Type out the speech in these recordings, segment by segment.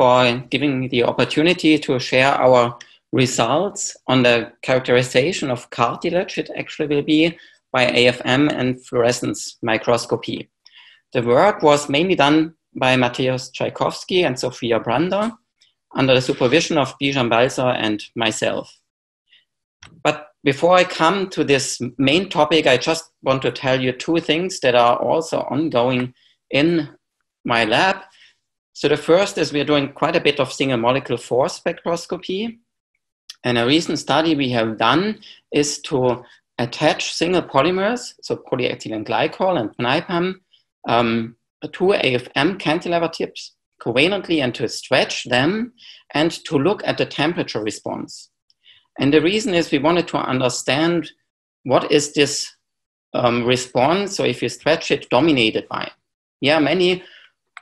for giving me the opportunity to share our results on the characterization of cartilage. It actually will be by AFM and fluorescence microscopy. The work was mainly done by Mateusz Czajkowski and Sofia Brander under the supervision of Bizan Balzer and myself. But before I come to this main topic, I just want to tell you two things that are also ongoing in my lab so the first is we're doing quite a bit of single molecule force spectroscopy. And a recent study we have done is to attach single polymers, so polyethylene glycol and NIPAM, um, to AFM cantilever tips covalently and to stretch them and to look at the temperature response. And the reason is we wanted to understand what is this um, response, so if you stretch it, dominated by. Yeah, many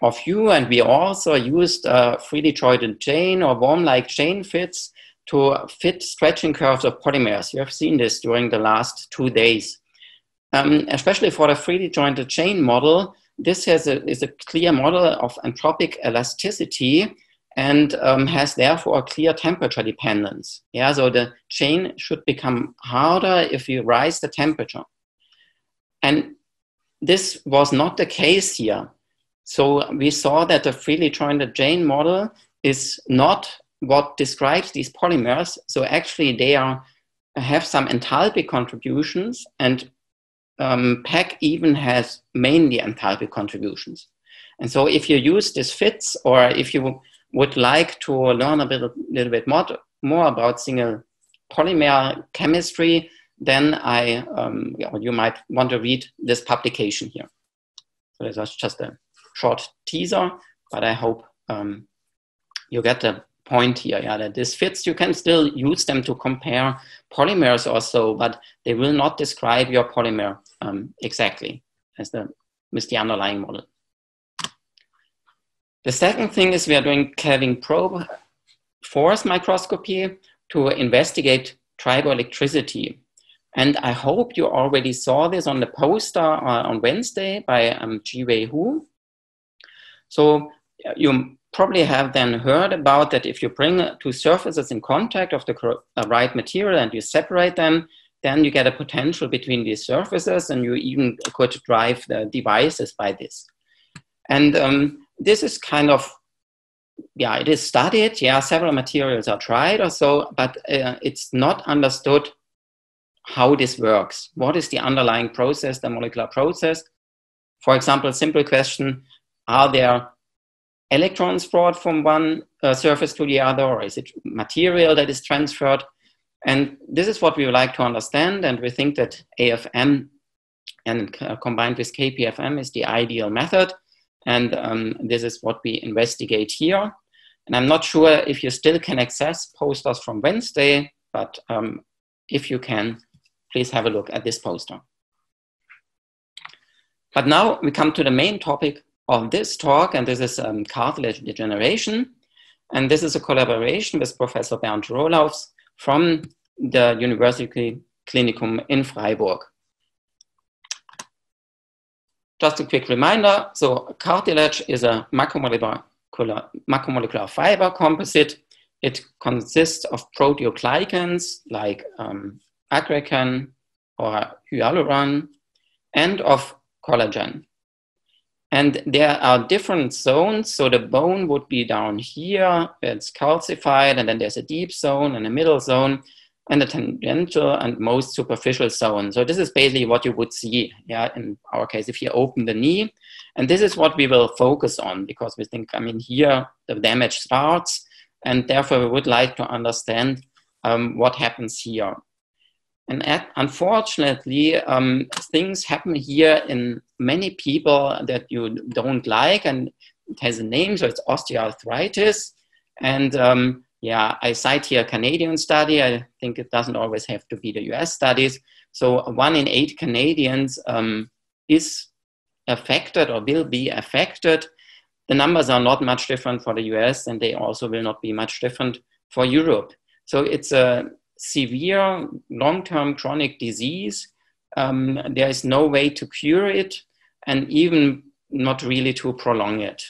of you, and we also used a freely jointed chain or worm-like chain fits to fit stretching curves of polymers. You have seen this during the last two days. Um, especially for the freely jointed chain model, this has a, is a clear model of entropic elasticity and um, has therefore a clear temperature dependence. Yeah, so the chain should become harder if you rise the temperature. And this was not the case here. So we saw that the freely jointed chain model is not what describes these polymers. So actually they are, have some enthalpy contributions and um, PEG even has mainly enthalpy contributions. And so if you use these fits or if you would like to learn a little, little bit more, more about single polymer chemistry, then I, um, you might want to read this publication here. So that's just a short teaser, but I hope um, you get the point here. Yeah, that this fits. You can still use them to compare polymers or so, but they will not describe your polymer um, exactly as the with the underlying model. The second thing is we are doing Kelvin probe force microscopy to investigate triboelectricity. And I hope you already saw this on the poster uh, on Wednesday by um, Ji-Wei Hu. So you probably have then heard about that if you bring two surfaces in contact of the uh, right material and you separate them, then you get a potential between these surfaces and you even could drive the devices by this. And um, this is kind of, yeah, it is studied. Yeah, several materials are tried or so, but uh, it's not understood how this works. What is the underlying process, the molecular process? For example, simple question, are there electrons brought from one uh, surface to the other, or is it material that is transferred? And this is what we would like to understand, and we think that AFM and uh, combined with KPFM is the ideal method, and um, this is what we investigate here. And I'm not sure if you still can access posters from Wednesday, but um, if you can, please have a look at this poster. But now we come to the main topic of this talk, and this is um, cartilage degeneration. And this is a collaboration with Professor Bernd Rolauffs from the University Clinicum in Freiburg. Just a quick reminder, so cartilage is a macromolecular, macromolecular fiber composite. It consists of proteoglycans like um, or hyaluron and of collagen. And there are different zones. So the bone would be down here, it's calcified, and then there's a deep zone and a middle zone, and a tangential and most superficial zone. So this is basically what you would see, yeah, in our case, if you open the knee. And this is what we will focus on because we think, I mean, here the damage starts, and therefore we would like to understand um, what happens here. And at, unfortunately, um, things happen here in many people that you don't like, and it has a name, so it's osteoarthritis. And um, yeah, I cite here a Canadian study. I think it doesn't always have to be the US studies. So one in eight Canadians um, is affected or will be affected. the numbers are not much different for the US and they also will not be much different for Europe. So it's a severe long-term chronic disease. Um, there is no way to cure it and even not really to prolong it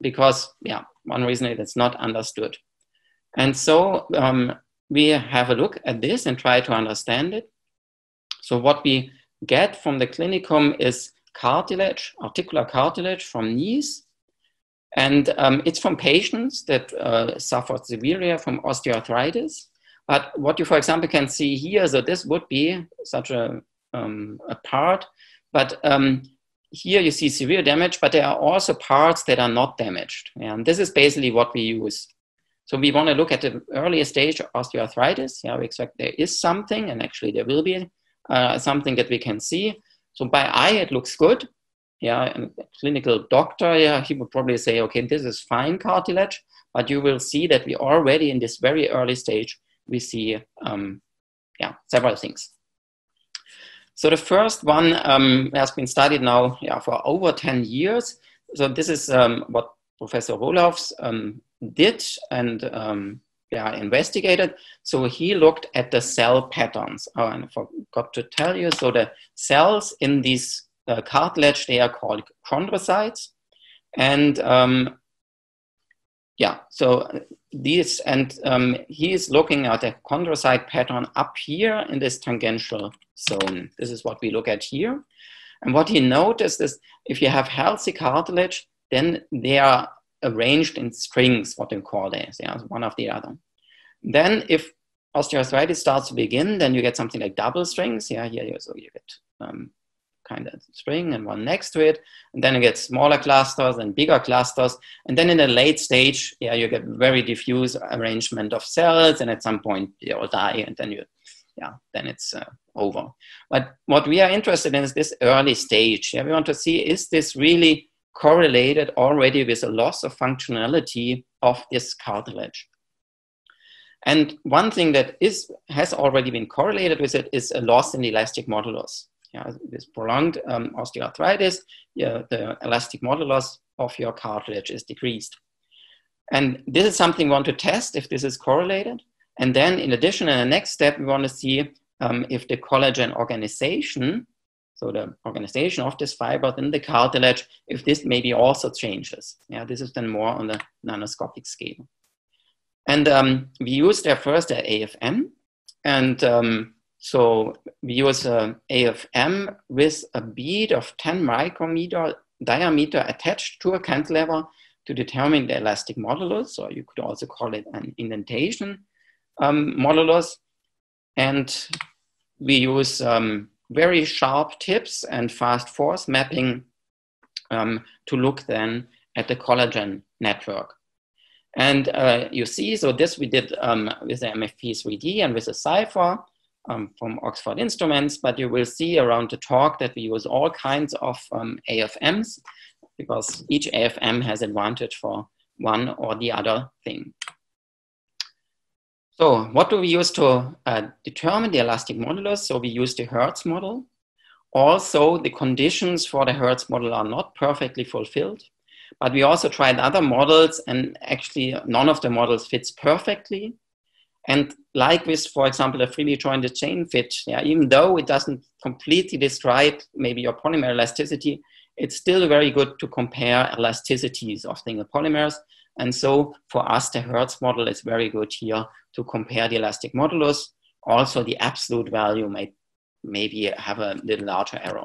because, yeah, one reason is it's not understood. And so um, we have a look at this and try to understand it. So what we get from the clinicum is cartilage, articular cartilage from knees. And um, it's from patients that uh, suffered severely from osteoarthritis. But what you, for example, can see here, so this would be such a, um, a part, but um, here you see severe damage, but there are also parts that are not damaged. And this is basically what we use. So we want to look at the earlier stage of osteoarthritis. Yeah, we expect there is something, and actually there will be uh, something that we can see. So by eye, it looks good. Yeah, and a clinical doctor, yeah, he would probably say, okay, this is fine cartilage, but you will see that we already in this very early stage, we see, um, yeah, several things. So the first one um, has been studied now yeah, for over 10 years. So this is um, what Professor Rolauffs um, did and um, yeah, investigated. So he looked at the cell patterns. Oh, and I forgot to tell you. So the cells in these uh, cartilage, they are called chondrocytes. And um, yeah, so these, and um, he is looking at a chondrocyte pattern up here in this tangential zone. This is what we look at here. And what he noticed is if you have healthy cartilage, then they are arranged in strings, what we call this, yeah, one of the other. Then if osteoarthritis starts to begin, then you get something like double strings. Yeah, here you, so you get um, kind of string and one next to it. And then you get smaller clusters and bigger clusters. And then in the late stage, yeah, you get very diffuse arrangement of cells. And at some point, they all die. And then you, yeah, then it's uh, over. But what we are interested in is this early stage. Yeah, we want to see is this really correlated already with a loss of functionality of this cartilage. And one thing that is has already been correlated with it is a loss in the elastic modulus. Yeah, this prolonged um, osteoarthritis, yeah, the elastic modulus of your cartilage is decreased. And this is something we want to test if this is correlated. And then in addition, in the next step, we want to see um, if the collagen organization, so the organization of this fiber in the cartilage, if this maybe also changes. Yeah, this is then more on the nanoscopic scale. And um, we use there first the AFM. And um, so we use a AFM with a bead of 10 micrometer diameter attached to a cantilever to determine the elastic modulus, or you could also call it an indentation um, modulus. And we use um, very sharp tips and fast force mapping um, to look then at the collagen network. And uh, you see, so this we did um, with the MFP3D and with the Cypher um, from Oxford Instruments, but you will see around the talk that we use all kinds of um, AFMs because each AFM has advantage for one or the other thing. So what do we use to uh, determine the elastic modulus? So we use the Hertz model. Also, the conditions for the Hertz model are not perfectly fulfilled. But we also tried other models, and actually, none of the models fits perfectly. And like with, for example, a freely jointed chain fit, yeah, even though it doesn't completely describe maybe your polymer elasticity, it's still very good to compare elasticities of single polymers. And so for us, the Hertz model is very good here to compare the elastic modulus. Also, the absolute value may maybe have a little larger error.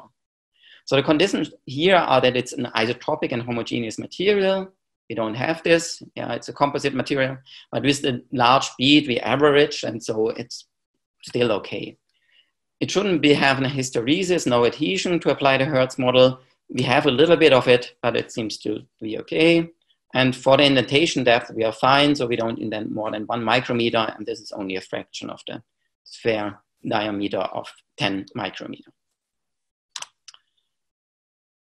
So the conditions here are that it's an isotropic and homogeneous material. We don't have this. Yeah, it's a composite material, but with the large bead, we average, and so it's still okay. It shouldn't be having a hysteresis, no adhesion to apply the Hertz model. We have a little bit of it, but it seems to be okay. And for the indentation depth, we are fine, so we don't indent more than one micrometer, and this is only a fraction of the sphere diameter of 10 micrometer.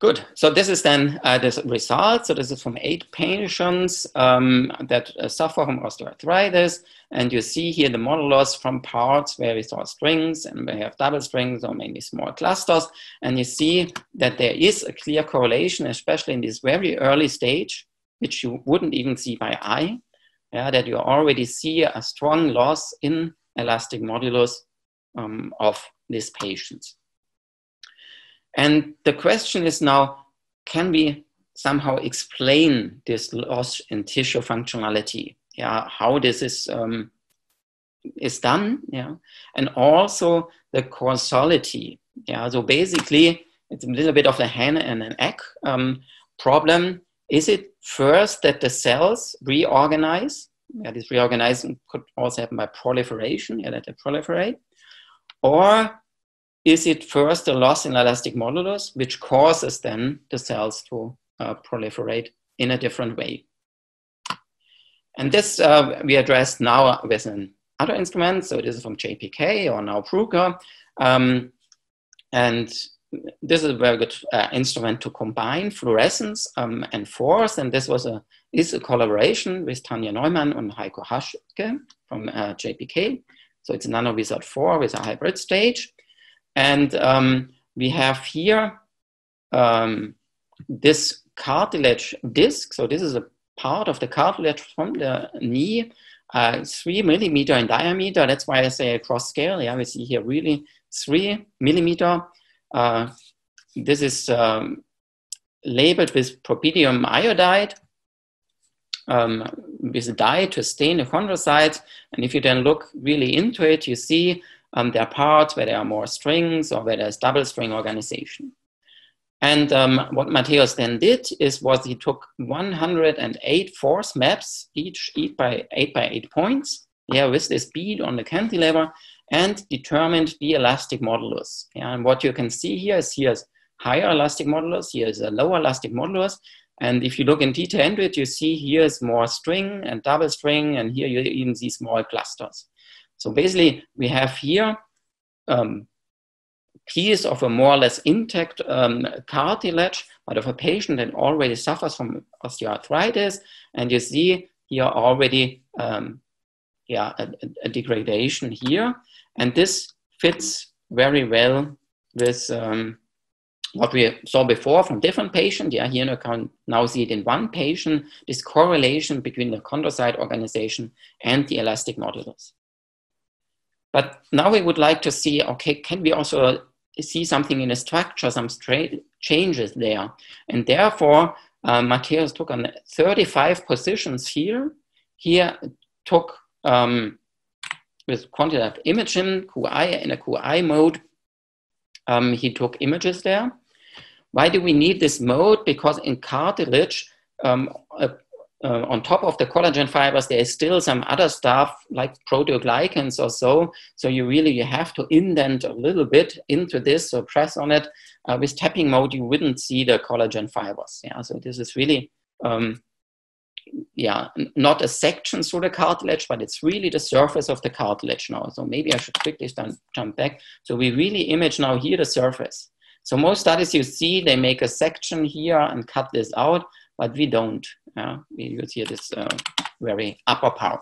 Good. So this is then uh, the result. So this is from eight patients um, that uh, suffer from osteoarthritis. And you see here the modulus from parts where we saw strings and we have double strings or maybe small clusters. And you see that there is a clear correlation, especially in this very early stage, which you wouldn't even see by eye, yeah, that you already see a strong loss in elastic modulus um, of these patients. And the question is now, can we somehow explain this loss in tissue functionality? Yeah, how this is um, is done. Yeah, and also the causality. Yeah, so basically, it's a little bit of a hen and an egg um, problem. Is it first that the cells reorganize? Yeah, this reorganizing could also happen by proliferation. Yeah, that they proliferate, or is it first a loss in elastic modulus, which causes then the cells to uh, proliferate in a different way? And this uh, we addressed now with another instrument. So this is from JPK or now Bruker. Um, and this is a very good uh, instrument to combine fluorescence um, and force. And this was a, is a collaboration with Tanja Neumann and Heiko Haschke from uh, JPK. So it's a NanoWizard 4 with a hybrid stage. And um, we have here um, this cartilage disc. So this is a part of the cartilage from the knee, uh, three millimeter in diameter. That's why I say across scale. Yeah, we see here really three millimeter. Uh, this is um, labeled with propidium iodide. Um, with a dye to stain the chondrocytes. And if you then look really into it, you see um, there are parts where there are more strings or where there's double string organization. And um, what Matthäus then did is was he took 108 force maps, each eight by eight by eight points, yeah, with this bead on the cantilever, and determined the elastic modulus. Yeah, and what you can see here is here's higher elastic modulus, here's a lower elastic modulus. And if you look in detail into it, you see here's more string and double string, and here you even see small clusters. So basically, we have here um, piece of a more or less intact um, cartilage, but of a patient that already suffers from osteoarthritis, and you see here already um, yeah, a, a, degradation here, and this fits very well with um, what we saw before from different patients. Yeah, here you can now see it in one patient, this correlation between the chondrocyte organization and the elastic modulus. But now we would like to see, okay, can we also see something in the structure, some straight changes there? And therefore, uh, took on 35 positions here. Here took um, with quantitative imaging, QI in a QI mode, um, he took images there. Why do we need this mode? Because in cartilage, um, a uh, on top of the collagen fibers, there is still some other stuff like proteoglycans or so. So you really you have to indent a little bit into this or press on it. Uh, with tapping mode, you wouldn't see the collagen fibers. Yeah, so this is really um, yeah not a section through the cartilage, but it's really the surface of the cartilage now. So maybe I should quickly jump back. So we really image now here the surface. So most studies you see, they make a section here and cut this out, but we don't. We use here this uh, very upper part.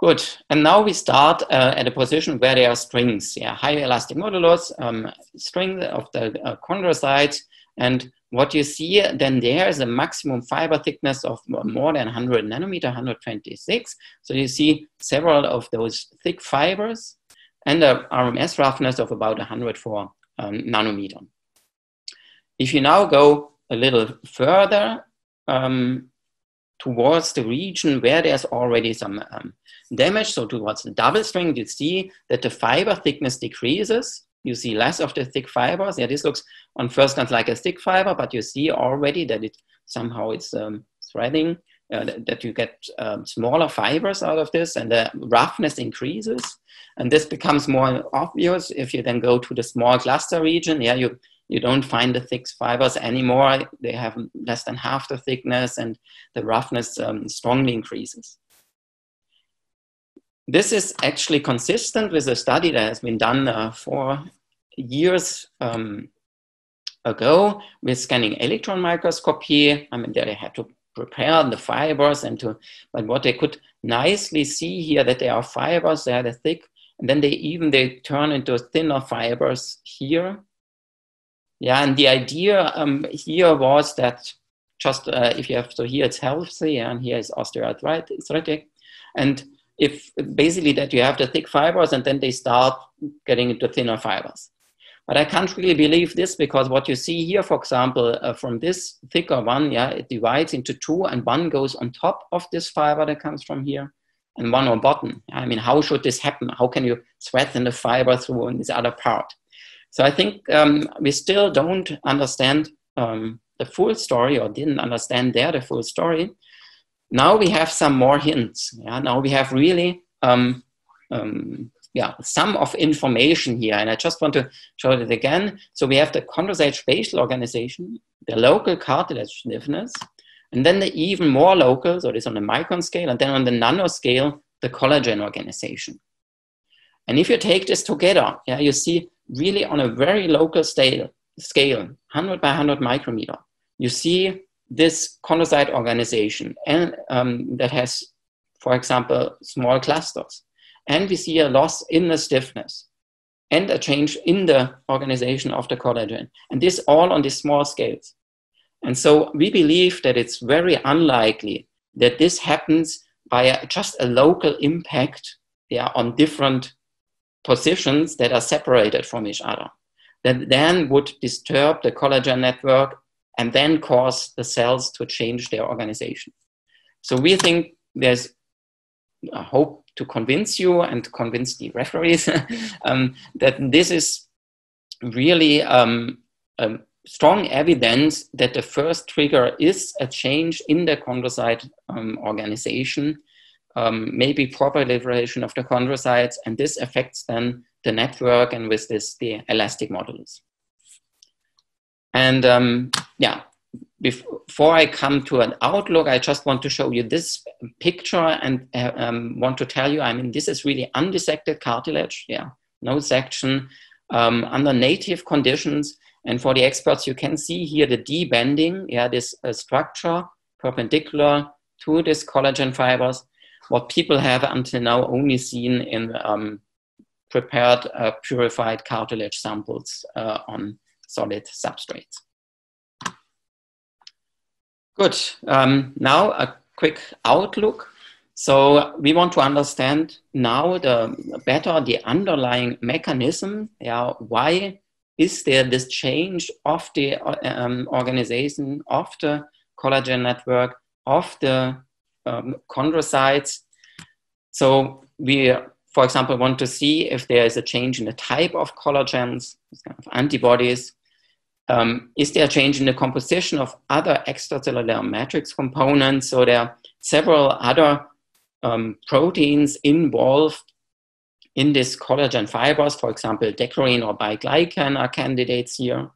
Good, and now we start uh, at a position where there are strings, yeah, high elastic modulus, um, string of the uh, chondrocytes, and what you see then there is a maximum fiber thickness of more than 100 nanometer, 126. So you see several of those thick fibers and a RMS roughness of about 104 um, nanometer. If you now go a little further um, towards the region where there's already some um, damage, so towards the double string, you see that the fiber thickness decreases. You see less of the thick fibers. Yeah, this looks on first glance like a thick fiber, but you see already that it somehow it's um, threading, uh, that, that, you get um, smaller fibers out of this, and the roughness increases. And this becomes more obvious if you then go to the small cluster region. Yeah, you you don't find the thick fibers anymore. They have less than half the thickness and the roughness um, strongly increases. This is actually consistent with a study that has been done uh, for years um, ago with scanning electron microscopy. I mean, they had to prepare the fibers and to, but what they could nicely see here that they are fibers, they are thick, and then they even they turn into thinner fibers here. Yeah, and the idea um, here was that just uh, if you have, so here it's healthy and here is osteoarthritic. And if basically that you have the thick fibers and then they start getting into thinner fibers. But I can't really believe this because what you see here, for example, uh, from this thicker one, yeah, it divides into two and one goes on top of this fiber that comes from here and one on bottom. I mean, how should this happen? How can you threaten the fiber through in this other part? So I think um, we still don't understand um, the full story or didn't understand there the full story. Now we have some more hints. Yeah? Now we have really um, um yeah, some of information here. And I just want to show it again. So we have the chondrocyte spatial organization, the local cartilage stiffness, and then the even more local, so this on the micron scale, and then on the nano scale, the collagen organization. And if you take this together, yeah, you see really on a very local scale, scale 100 by 100 micrometer, you see this chondrocyte organization and um, that has, for example, small clusters and we see a loss in the stiffness and a change in the organization of the collagen. And this all on these small scales. And so we believe that it's very unlikely that this happens by a, just a local impact yeah, on different positions that are separated from each other. That then would disturb the collagen network and then cause the cells to change their organization. So we think there's a hope to convince you and convince the referees um, that this is really um, um, strong evidence that the first trigger is a change in the chondrocyte um, organization, um, maybe proliferation of the chondrocytes, and this affects then the network and with this the elastic modulus. And um, yeah, before I come to an outlook, I just want to show you this picture and uh, um, want to tell you, I mean, this is really undissected cartilage, yeah, no section, um, under native conditions. And for the experts, you can see here the D-banding, yeah, this uh, structure perpendicular to this collagen fibers, what people have until now only seen in um, prepared uh, purified cartilage samples uh, on solid substrates. Good. Um, now a quick outlook. So we want to understand now the better the underlying mechanism. Yeah, why is there this change of the um, organization of the collagen network of the um, chondrocytes? So we, for example, want to see if there is a change in the type of collagens, kind of antibodies, um, is there a change in the composition of other extracellular matrix components? So there are several other um, proteins involved in this collagen fibers, for example, decorin or biglycan are candidates here.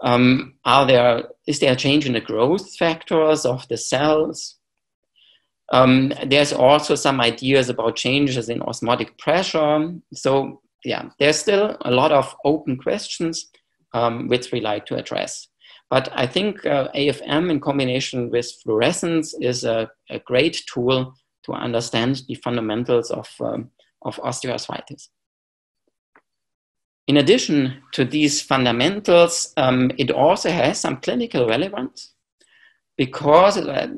Um, are there, is there a change in the growth factors of the cells? Um, there's also some ideas about changes in osmotic pressure. So yeah, there's still a lot of open questions um, which we like to address. But I think uh, AFM in combination with fluorescence is a, a, great tool to understand the fundamentals of, um, of osteoarthritis. In addition to these fundamentals, um, it also has some clinical relevance because uh,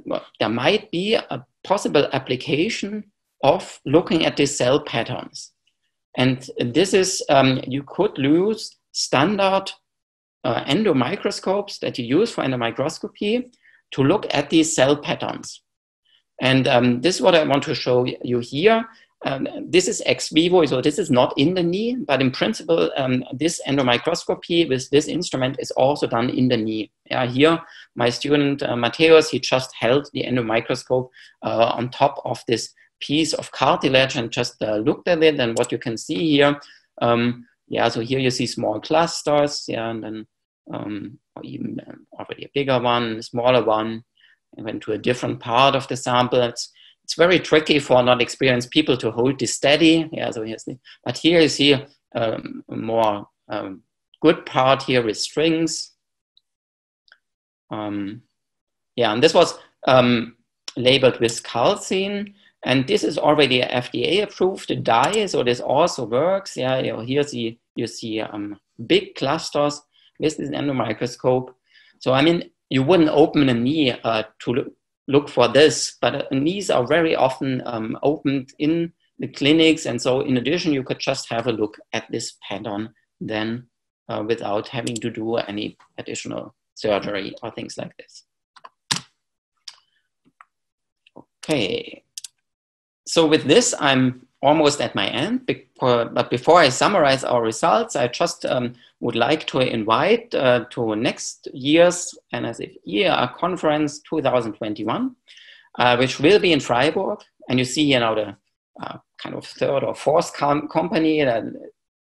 there might be a possible application of looking at these cell patterns. And this is, um, you could use standard uh, endomicroscopes that you use for endomicroscopy to look at these cell patterns. And um, this is what I want to show you here. Um, this is ex vivo, so this is not in the knee, but in principle, um, this endomicroscopy with this instrument is also done in the knee. Yeah, here, my student uh, he just held the endomicroscope uh, on top of this piece of cartilage and just uh, looked at it. And what you can see here, um, yeah, so here you see small clusters, yeah, and then um, even um, already a bigger one, a smaller one, and went to a different part of the sample. It's, it's very tricky for not experienced people to hold this steady. Yeah, so here's the, but here you see um, more um, good part here with strings. Um, yeah, and this was um, labeled with calcein. And this is already FDA approved dye, so this also works. Yeah, you know, here see, you see um, big clusters with this endomicroscope. So I mean, you wouldn't open a knee uh, to look for this, but uh, knees are very often um, opened in the clinics. And so in addition, you could just have a look at this pattern then uh, without having to do any additional surgery or things like this. Okay, so with this, I'm almost at my end. But before I summarize our results, I just um, would like to invite uh, to next year's NSF year conference 2021, uh, which will be in Freiburg. And you see here now the uh, kind of third or fourth com company that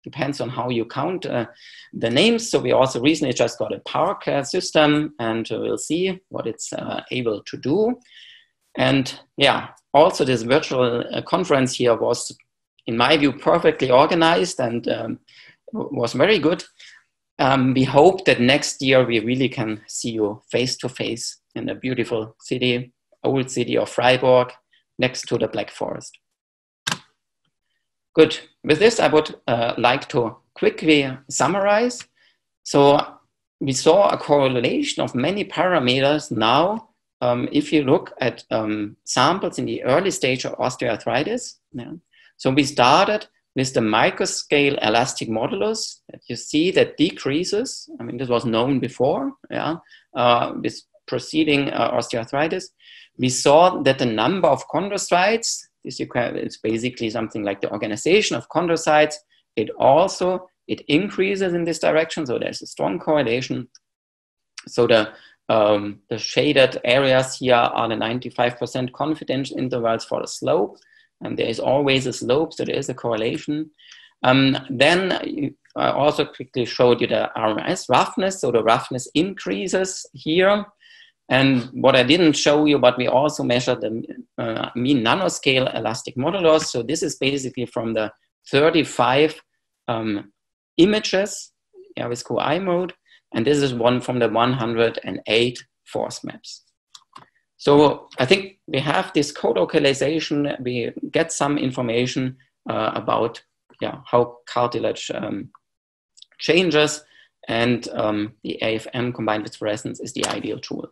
depends on how you count uh, the names. So we also recently just got a Park system and we'll see what it's uh, able to do. And yeah, also this virtual uh, conference here was, in my view, perfectly organized and um, was very good. Um, we hope that next year we really can see you face to face in the beautiful city, old city of Freiburg, next to the Black Forest. Good. With this, I would uh, like to quickly summarize. So we saw a correlation of many parameters now um, if you look at um, samples in the early stage of osteoarthritis, yeah, so we started with the microscale elastic modulus that you see that decreases. I mean, this was known before, yeah, uh, with preceding uh, osteoarthritis. We saw that the number of chondrocytes, this it's basically something like the organization of chondrocytes, it also, it increases in this direction. So there's a strong correlation. So the um, the shaded areas here are the 95% confidence intervals for the slope. And there is always a slope, so there is a correlation. Um, then I also quickly showed you the RMS roughness. So the roughness increases here. And what I didn't show you, but we also measured the uh, mean nanoscale elastic modulus. So this is basically from the 35 um, images yeah, with QI mode. And this is one from the 108 force maps. So I think we have this co-localization. We get some information uh, about yeah, how cartilage um, changes and um, the AFM combined with fluorescence is the ideal tool.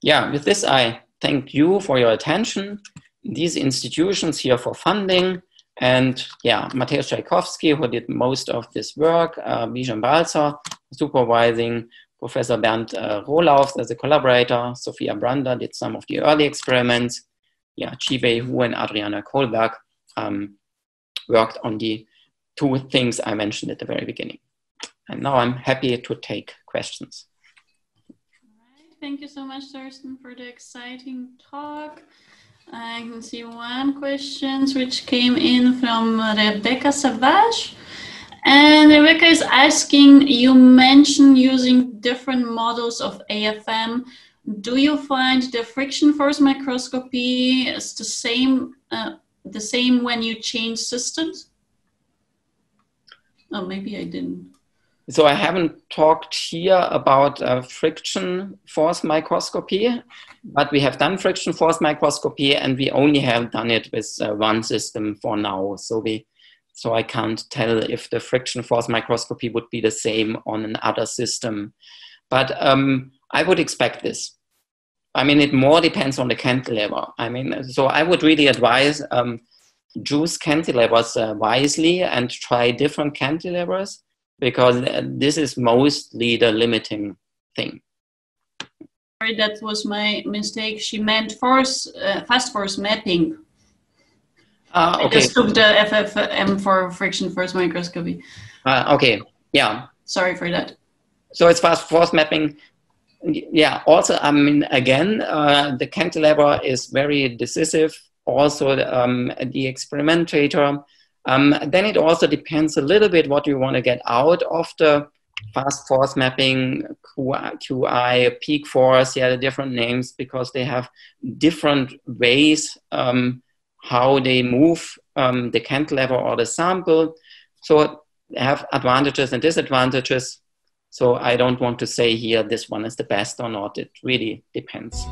Yeah, with this, I thank you for your attention. These institutions here for funding and yeah, Mateusz Czajkowski, who did most of this work, uh, Bizan Balzer, supervising Professor Bernd uh, Rolauffs as a collaborator, Sophia Brander did some of the early experiments, yeah, Qibei Hu and Adriana Kohlberg um, worked on the two things I mentioned at the very beginning. And now I'm happy to take questions. Thank you so much, Thorsten, for the exciting talk. I can see one question which came in from Rebecca Savage. And Rebecca is asking, you mentioned using different models of AFM. Do you find the friction force microscopy is the same, uh, the same when you change systems? Oh, maybe I didn't. So I haven't talked here about uh, friction force microscopy, but we have done friction force microscopy and we only have done it with uh, one system for now. So we, so I can't tell if the friction force microscopy would be the same on another system. But um, I would expect this. I mean, it more depends on the cantilever. I mean, so I would really advise um, choose cantilevers uh, wisely and try different cantilevers because this is mostly the limiting thing. Sorry, that was my mistake. She meant force, uh, fast force mapping. Uh, okay. I just took the FFM for friction force microscopy. Uh, okay, yeah. Sorry for that. So it's fast force mapping. Yeah, also, I mean, again, uh, the cantilever is very decisive. Also, um, the experimentator um, then it also depends a little bit what you want to get out of the fast force mapping, QI, peak force, yeah, the different names because they have different ways um, how they move um, the cantilever or the sample. So they have advantages and disadvantages. So I don't want to say here this one is the best or not. It really depends.